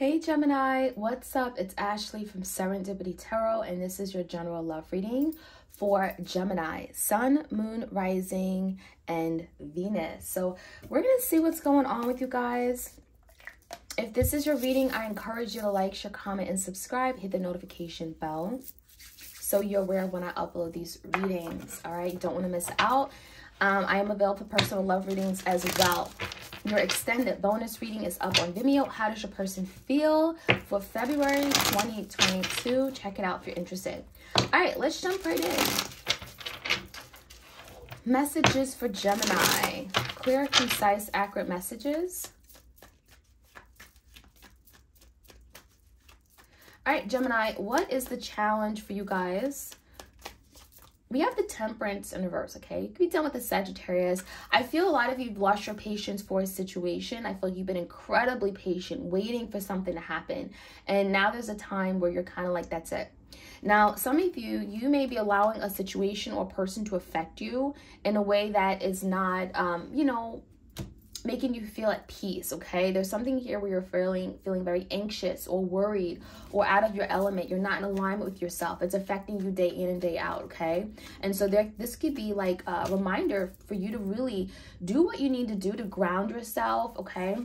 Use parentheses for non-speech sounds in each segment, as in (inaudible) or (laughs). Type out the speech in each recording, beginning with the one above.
Hey Gemini, what's up? It's Ashley from Serendipity Tarot, and this is your general love reading for Gemini, Sun, Moon, Rising, and Venus. So we're to see what's going on with you guys. If this is your reading, I encourage you to like, share, comment, and subscribe. Hit the notification bell so you're aware when I upload these readings. All right, don't want to miss out. Um, I am available for personal love readings as well. Your extended bonus reading is up on Vimeo. How does your person feel for February 2022? Check it out if you're interested. All right, let's jump right in. Messages for Gemini. Clear, concise, accurate messages. All right, Gemini, what is the challenge for you guys we have the temperance in reverse, okay? You could be done with the Sagittarius. I feel a lot of you have lost your patience for a situation. I feel you've been incredibly patient, waiting for something to happen. And now there's a time where you're kind of like, that's it. Now, some of you, you may be allowing a situation or person to affect you in a way that is not, um, you know, making you feel at peace okay there's something here where you're feeling feeling very anxious or worried or out of your element you're not in alignment with yourself it's affecting you day in and day out okay and so there this could be like a reminder for you to really do what you need to do to ground yourself okay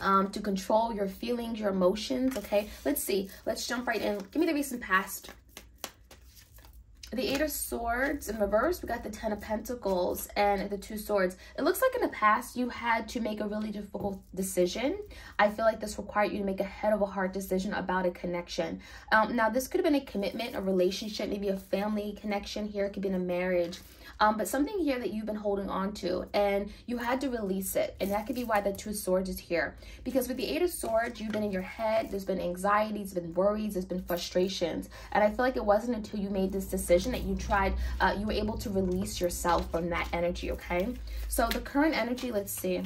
um, to control your feelings, your emotions, okay? Let's see. Let's jump right in. Give me the recent past the Eight of Swords in reverse, we got the Ten of Pentacles and the Two Swords. It looks like in the past you had to make a really difficult decision. I feel like this required you to make a head of a heart decision about a connection. Um, now, this could have been a commitment, a relationship, maybe a family connection here. It could be in a marriage um, but something here that you've been holding on to and you had to release it. And that could be why the Two of Swords is here. Because with the Eight of Swords, you've been in your head, there's been anxieties, there's been worries, there's been frustrations. And I feel like it wasn't until you made this decision that you tried, uh, you were able to release yourself from that energy, okay? So the current energy, let's see.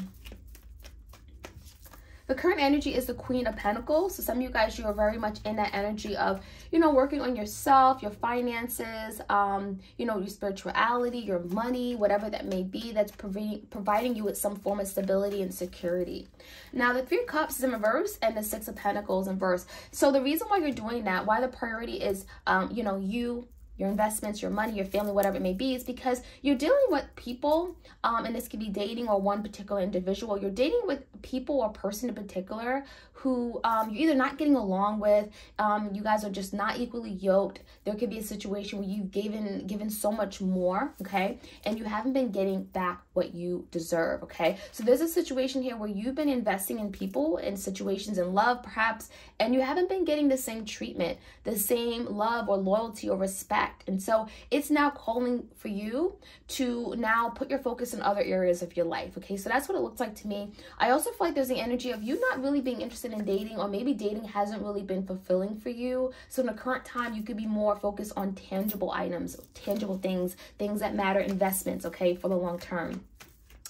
The current energy is the Queen of Pentacles. So some of you guys, you are very much in that energy of, you know, working on yourself, your finances, um, you know, your spirituality, your money, whatever that may be that's providing, providing you with some form of stability and security. Now, the Three Cups is in reverse and the Six of Pentacles in reverse. So the reason why you're doing that, why the priority is, um, you know, you your investments, your money, your family, whatever it may be, is because you're dealing with people, um, and this could be dating or one particular individual. You're dating with people or person in particular who um, you're either not getting along with, um, you guys are just not equally yoked. There could be a situation where you've given given so much more, okay, and you haven't been getting back what you deserve, okay. So there's a situation here where you've been investing in people in situations in love, perhaps, and you haven't been getting the same treatment, the same love or loyalty or respect and so it's now calling for you to now put your focus in other areas of your life. Okay, so that's what it looks like to me. I also feel like there's the energy of you not really being interested in dating, or maybe dating hasn't really been fulfilling for you. So in the current time, you could be more focused on tangible items, tangible things, things that matter, investments, okay, for the long term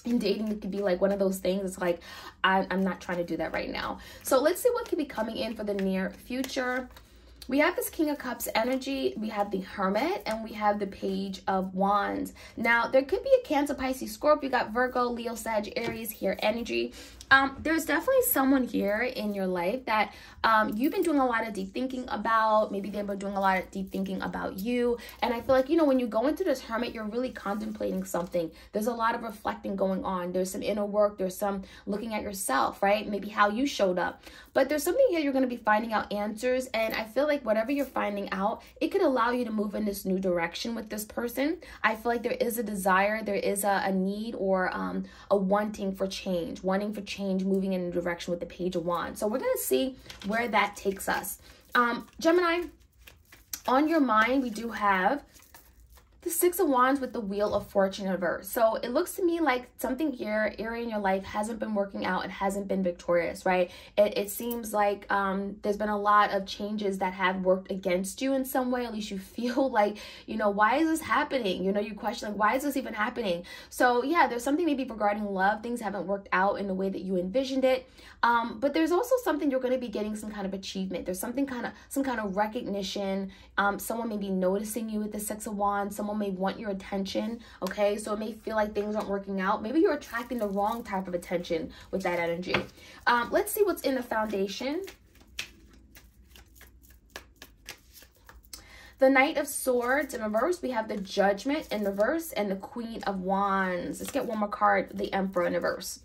and dating it could be like one of those things it's like I, i'm not trying to do that right now so let's see what could be coming in for the near future we have this King of Cups energy, we have the Hermit, and we have the Page of Wands. Now, there could be a Cancer, Pisces, Scorpio, you got Virgo, Leo, Sag, Aries here energy. Um, there's definitely someone here in your life that um, you've been doing a lot of deep thinking about. Maybe they've been doing a lot of deep thinking about you. And I feel like, you know, when you go into this hermit, you're really contemplating something. There's a lot of reflecting going on. There's some inner work. There's some looking at yourself, right? Maybe how you showed up. But there's something here you're going to be finding out answers. And I feel like whatever you're finding out, it could allow you to move in this new direction with this person. I feel like there is a desire, there is a, a need or um, a wanting for change, wanting for change change, moving in a direction with the Page of Wands. So we're going to see where that takes us. Um, Gemini, on your mind, we do have the Six of Wands with the Wheel of Fortune reverse. So it looks to me like something here, area in your life hasn't been working out. It hasn't been victorious, right? It, it seems like um, there's been a lot of changes that have worked against you in some way. At least you (laughs) feel like, you know, why is this happening? You know, you question like, why is this even happening? So yeah, there's something maybe regarding love. Things haven't worked out in the way that you envisioned it. Um, but there's also something you're going to be getting some kind of achievement. There's something kind of, some kind of recognition. Um, someone may be noticing you with the Six of Wands. Someone may want your attention, okay? So it may feel like things aren't working out. Maybe you're attracting the wrong type of attention with that energy. Um, let's see what's in the foundation. The Knight of Swords in reverse, we have the Judgment in reverse and the Queen of Wands. Let's get one more card, the Emperor in reverse.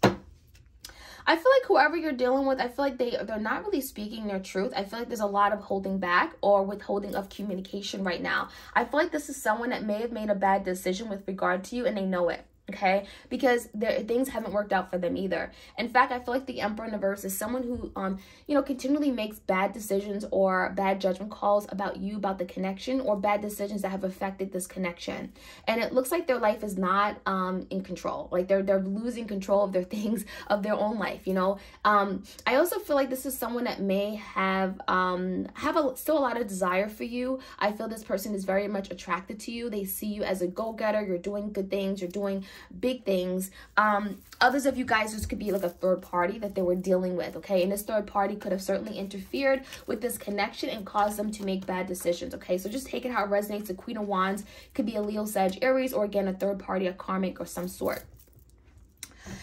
I feel like whoever you're dealing with, I feel like they they're not really speaking their truth. I feel like there's a lot of holding back or withholding of communication right now. I feel like this is someone that may have made a bad decision with regard to you and they know it okay? Because their things haven't worked out for them either. In fact i feel like the emperor in the verse is someone who um you know continually makes bad decisions or bad judgment calls about you about the connection or bad decisions that have affected this connection. And it looks like their life is not um in control. Like they're they're losing control of their (laughs) things of their own life you know? Um i also feel like this is someone that may have um have a still a lot of desire for you. I feel this person is very much attracted to you. They see you as a go-getter. You're doing good things. You're doing big things. Um, others of you guys, this could be like a third party that they were dealing with, okay? And this third party could have certainly interfered with this connection and caused them to make bad decisions, okay? So just take it how it resonates. The Queen of Wands could be a Leo, Sag, Aries, or again, a third party, a karmic or some sort.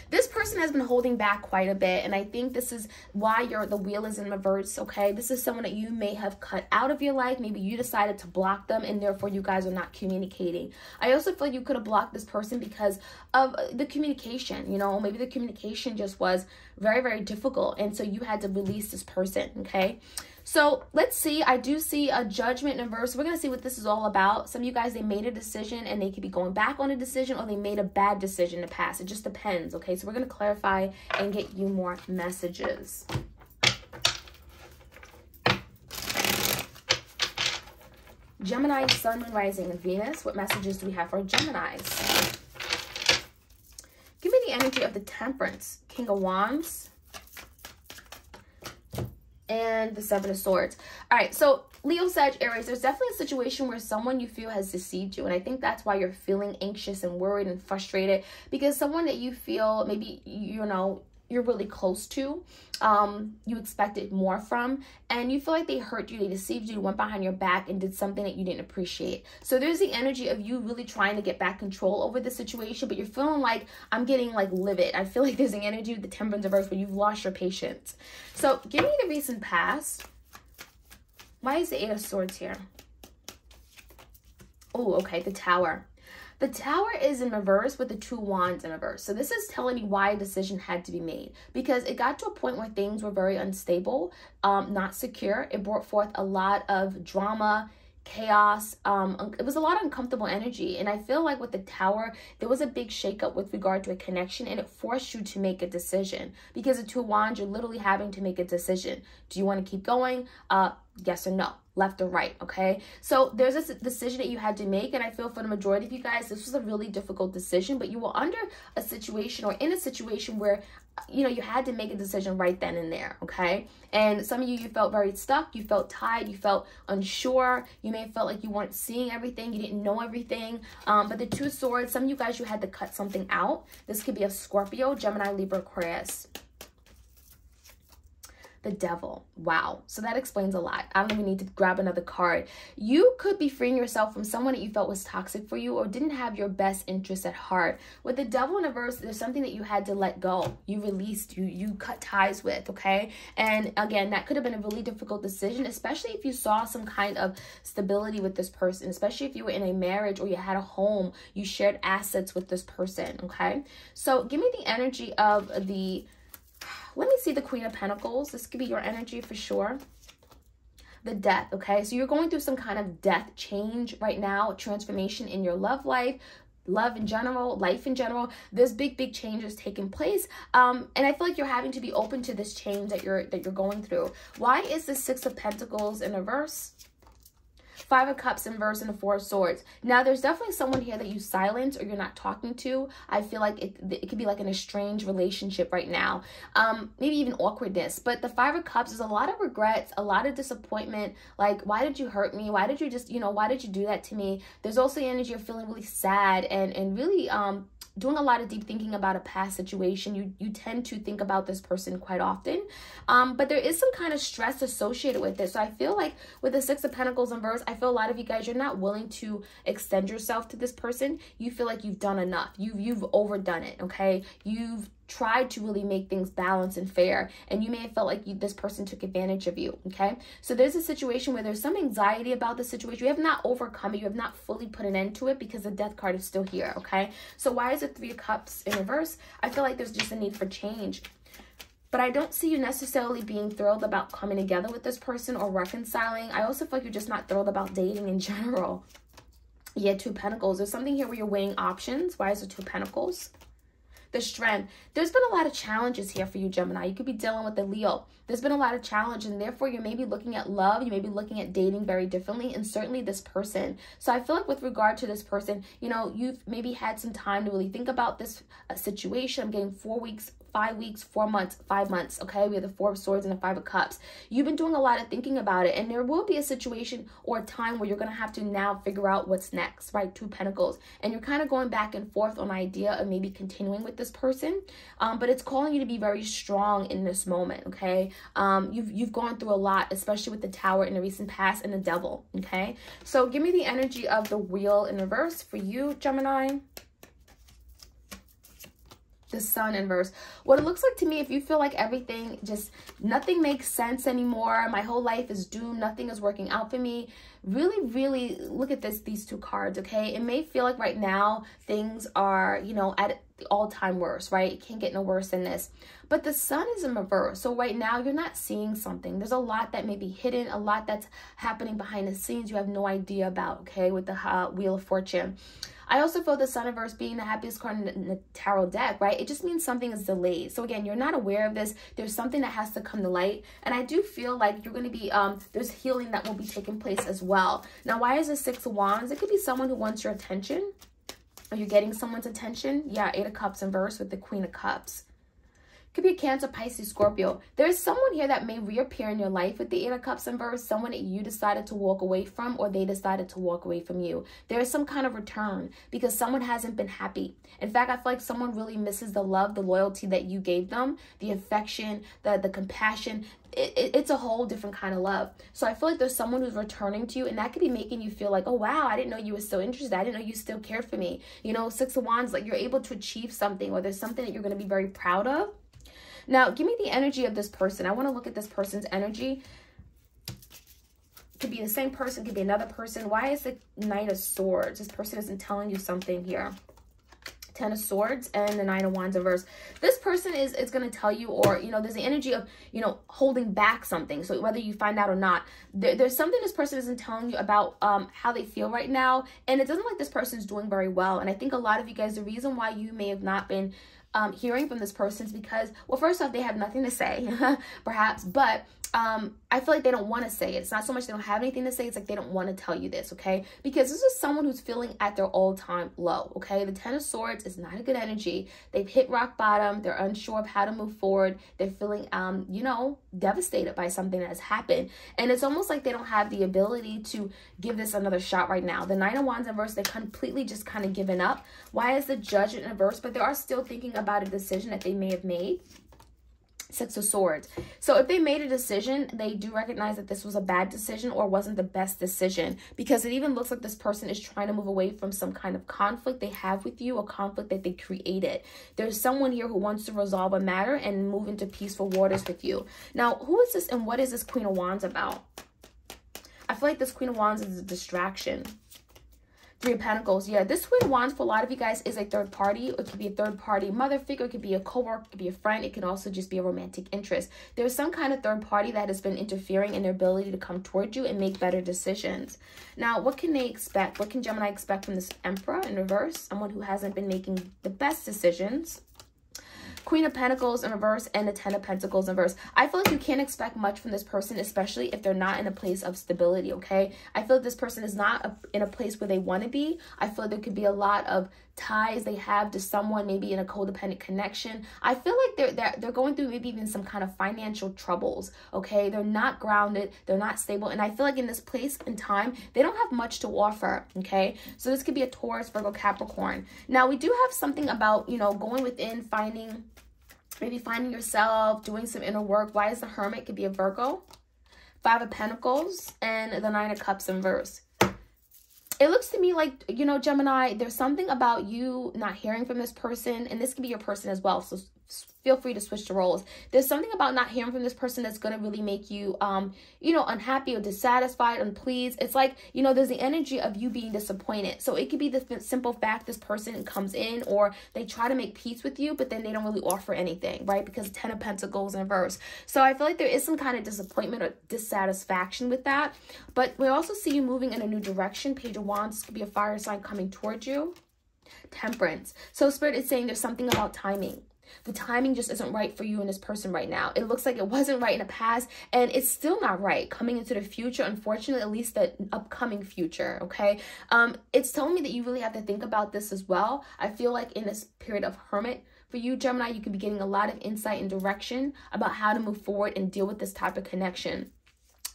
This person has been holding back quite a bit, and I think this is why your the wheel is in reverse, okay? This is someone that you may have cut out of your life. Maybe you decided to block them, and therefore you guys are not communicating. I also feel you could have blocked this person because of uh, the communication, you know? Maybe the communication just was very, very difficult, and so you had to release this person, okay? So let's see. I do see a judgment in verse. We're going to see what this is all about. Some of you guys, they made a decision and they could be going back on a decision or they made a bad decision in the past. It just depends, okay? So we're going to clarify and get you more messages. Gemini, Sun, Moon, Rising, and Venus. What messages do we have for Geminis? Give me the energy of the Temperance. King of Wands and the Seven of Swords. All right, so Leo, Sag, Aries, there's definitely a situation where someone you feel has deceived you. And I think that's why you're feeling anxious and worried and frustrated because someone that you feel maybe, you know, you're really close to, um, you expected more from, and you feel like they hurt you, they deceived you, went behind your back and did something that you didn't appreciate. So there's the energy of you really trying to get back control over the situation, but you're feeling like I'm getting like livid. I feel like there's an energy with the temperance reverse where you've lost your patience. So give me the recent past. Why is the Eight of Swords here? Oh, okay, the Tower. The tower is in reverse with the two wands in reverse. So this is telling me why a decision had to be made because it got to a point where things were very unstable, um, not secure. It brought forth a lot of drama, chaos. Um, it was a lot of uncomfortable energy. And I feel like with the tower, there was a big shakeup with regard to a connection and it forced you to make a decision because the two wands, you're literally having to make a decision. Do you want to keep going? Uh, yes or no left or right okay so there's a decision that you had to make and i feel for the majority of you guys this was a really difficult decision but you were under a situation or in a situation where you know you had to make a decision right then and there okay? And some of you you felt very stuck you felt tied, you felt unsure you may have felt like you weren't seeing everything you didn't know everything um, but the two swords some of you guys you had to cut something out. This could be a scorpio gemini libra aquarius the devil. Wow. So that explains a lot. I don't even need to grab another card. You could be freeing yourself from someone that you felt was toxic for you or didn't have your best interest at heart. With the devil in a verse, there's something that you had to let go. You released, you you cut ties with, okay? And again, that could have been a really difficult decision, especially if you saw some kind of stability with this person, especially if you were in a marriage or you had a home, you shared assets with this person, okay? So give me the energy of the let me see the Queen of Pentacles. This could be your energy for sure. The death, okay? So you're going through some kind of death change right now, transformation in your love life, love in general, life in general. This big, big changes taking place. Um, and I feel like you're having to be open to this change that you're that you're going through. Why is the Six of Pentacles in reverse? Five of Cups in verse and the Four of Swords. Now, there's definitely someone here that you silence or you're not talking to. I feel like it, it could be like an estranged relationship right now. Um, maybe even awkwardness. But the Five of Cups is a lot of regrets, a lot of disappointment. Like, why did you hurt me? Why did you just, you know, why did you do that to me? There's also the energy of feeling really sad and, and really um, doing a lot of deep thinking about a past situation. You you tend to think about this person quite often. Um, but there is some kind of stress associated with it. So I feel like with the Six of Pentacles in verse, I feel a lot of you guys, you're not willing to extend yourself to this person. You feel like you've done enough. You've you've overdone it, okay? You've tried to really make things balanced and fair and you may have felt like you, this person took advantage of you okay so there's a situation where there's some anxiety about the situation you have not overcome it you have not fully put an end to it because the death card is still here okay so why is it three of cups in reverse i feel like there's just a need for change but I don't see you necessarily being thrilled about coming together with this person or reconciling. I also feel like you're just not thrilled about dating in general. Yeah, two pentacles. There's something here where you're weighing options. Why is it two pentacles? The strength. There's been a lot of challenges here for you, Gemini. You could be dealing with the Leo. There's been a lot of challenge, and therefore you may be looking at love. You may be looking at dating very differently, and certainly this person. So I feel like with regard to this person, you know, you've maybe had some time to really think about this uh, situation. I'm getting four weeks five weeks, four months, five months. Okay, we have the Four of Swords and the Five of Cups. You've been doing a lot of thinking about it, and there will be a situation or a time where you're going to have to now figure out what's next, right? Two Pentacles. And you're kind of going back and forth on the idea of maybe continuing with this person, um, but it's calling you to be very strong in this moment, okay? Um, you've, you've gone through a lot, especially with the Tower in the recent past and the Devil, okay? So give me the energy of the Wheel in reverse for you, Gemini the sun in verse. What it looks like to me, if you feel like everything just, nothing makes sense anymore, my whole life is doomed, nothing is working out for me, really, really look at this, these two cards, okay? It may feel like right now things are, you know, at all-time worst, right? It can't get no worse than this. But the sun is in reverse. So right now you're not seeing something. There's a lot that may be hidden, a lot that's happening behind the scenes you have no idea about, okay, with the uh, Wheel of Fortune. I also feel the Sun in verse being the happiest card in the tarot deck, right? It just means something is delayed. So again, you're not aware of this. There's something that has to come to light. And I do feel like you're going to be, um, there's healing that will be taking place as well. Now, why is this Six of Wands? It could be someone who wants your attention. Are you getting someone's attention? Yeah, Eight of Cups in verse with the Queen of Cups. Could be Cancer, Pisces, Scorpio. There's someone here that may reappear in your life with the Eight of Cups in verse, someone that you decided to walk away from or they decided to walk away from you. There is some kind of return because someone hasn't been happy. In fact, I feel like someone really misses the love, the loyalty that you gave them, the affection, the, the compassion. It, it, it's a whole different kind of love. So I feel like there's someone who's returning to you, and that could be making you feel like, oh wow, I didn't know you were so interested. I didn't know you still cared for me. You know, Six of Wands, like you're able to achieve something, or there's something that you're going to be very proud of now, give me the energy of this person. I want to look at this person's energy. Could be the same person, could be another person. Why is the Knight of Swords? This person isn't telling you something here. Ten of Swords and the Nine of Wands reverse. This person is, is going to tell you, or, you know, there's the energy of, you know, holding back something. So whether you find out or not, there, there's something this person isn't telling you about um, how they feel right now. And it doesn't like this person's doing very well. And I think a lot of you guys, the reason why you may have not been um, hearing from this person is because, well, first off, they have nothing to say, (laughs) perhaps, but um, I feel like they don't want to say it. It's not so much they don't have anything to say, it's like they don't want to tell you this, okay? Because this is someone who's feeling at their all-time low, okay? The Ten of Swords is not a good energy. They've hit rock bottom. They're unsure of how to move forward. They're feeling, um, you know, devastated by something that has happened. And it's almost like they don't have the ability to give this another shot right now. The Nine of Wands in verse, they're completely just kind of given up. Why is the Judge in verse? But they are still thinking about a decision that they may have made. Six of Swords. So if they made a decision, they do recognize that this was a bad decision or wasn't the best decision because it even looks like this person is trying to move away from some kind of conflict they have with you, a conflict that they created. There's someone here who wants to resolve a matter and move into peaceful waters with you. Now, who is this and what is this Queen of Wands about? I feel like this Queen of Wands is a distraction. Three of Pentacles. Yeah, this Queen of Wands for a lot of you guys is a third party. It could be a third party mother figure. It could be a co-worker. It could be a friend. It can also just be a romantic interest. There's some kind of third party that has been interfering in their ability to come towards you and make better decisions. Now, what can they expect? What can Gemini expect from this Emperor in reverse? Someone who hasn't been making the best decisions. Queen of Pentacles in reverse and the Ten of Pentacles in reverse. I feel like you can't expect much from this person, especially if they're not in a place of stability, okay? I feel like this person is not a, in a place where they want to be. I feel like there could be a lot of ties they have to someone, maybe in a codependent connection. I feel like they're, they're, they're going through maybe even some kind of financial troubles, okay? They're not grounded, they're not stable, and I feel like in this place and time, they don't have much to offer, okay? So this could be a Taurus, Virgo, Capricorn. Now, we do have something about, you know, going within, finding maybe finding yourself, doing some inner work. Why is the Hermit? Could be a Virgo. Five of Pentacles and the Nine of Cups in verse. It looks to me like, you know, Gemini, there's something about you not hearing from this person, and this can be your person as well. So feel free to switch the roles. There's something about not hearing from this person that's going to really make you, um, you know, unhappy or dissatisfied, unpleased. It's like, you know, there's the energy of you being disappointed. So it could be the simple fact this person comes in or they try to make peace with you, but then they don't really offer anything, right? Because 10 of Pentacles in reverse. So I feel like there is some kind of disappointment or dissatisfaction with that. But we also see you moving in a new direction. Page of Wands could be a fire sign coming towards you. Temperance. So Spirit is saying there's something about timing the timing just isn't right for you and this person right now. It looks like it wasn't right in the past and it's still not right coming into the future, unfortunately, at least the upcoming future, okay? Um, it's telling me that you really have to think about this as well. I feel like in this period of hermit, for you, Gemini, you could be getting a lot of insight and direction about how to move forward and deal with this type of connection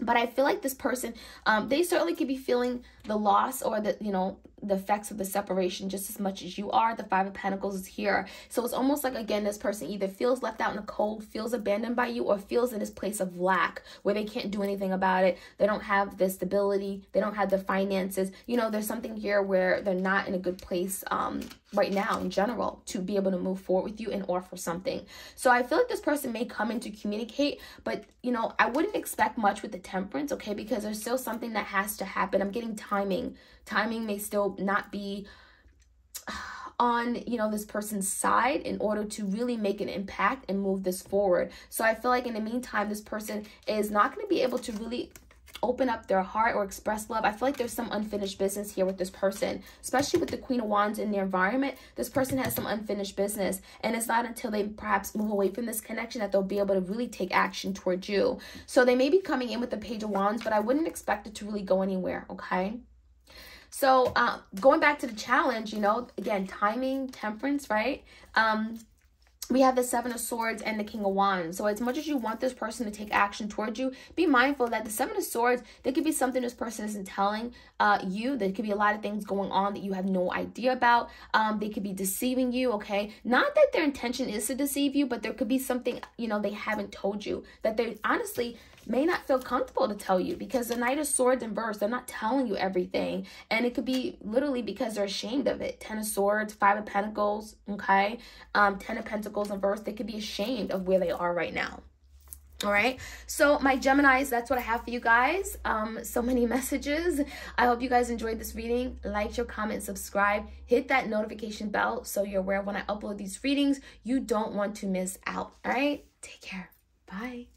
but i feel like this person um, they certainly could be feeling the loss or the you know the effects of the separation just as much as you are. The five of pentacles is here. So it's almost like again this person either feels left out in the cold feels abandoned by you or feels in this place of lack where they can't do anything about it. They don't have the stability. They don't have the finances. You know there's something here where they're not in a good place um right now in general to be able to move forward with you and offer something. So i feel like this person may come in to communicate but you know i wouldn't expect much with the temperance okay? Because there's still something that has to happen. I'm getting timing. Timing may still not be (sighs) on you know this person's side in order to really make an impact and move this forward. So i feel like in the meantime this person is not going to be able to really open up their heart or express love i feel like there's some unfinished business here with this person. Especially with the queen of wands in their environment this person has some unfinished business. And it's not until they perhaps move away from this connection that they'll be able to really take action towards you. So they may be coming in with the page of wands but i wouldn't expect it to really go anywhere okay? So uh, going back to the challenge, you know, again, timing, temperance, right? Um, we have the seven of swords and the king of wands. So as much as you want this person to take action towards you be mindful that the seven of swords there could be something this person isn't telling uh you. There could be a lot of things going on that you have no idea about. Um they could be deceiving you okay? Not that their intention is to deceive you but there could be something you know they haven't told you that they honestly may not feel comfortable to tell you because the Knight of Swords in verse, they're not telling you everything. And it could be literally because they're ashamed of it. Ten of Swords, Five of Pentacles, okay? Um, Ten of Pentacles in verse, they could be ashamed of where they are right now. All right. So my Geminis, that's what I have for you guys. Um, so many (laughs) messages. I hope you guys enjoyed this reading. Like, your comment, subscribe, hit that notification bell so you're aware when I upload these readings. You don't want to miss out. All right. Take care. Bye.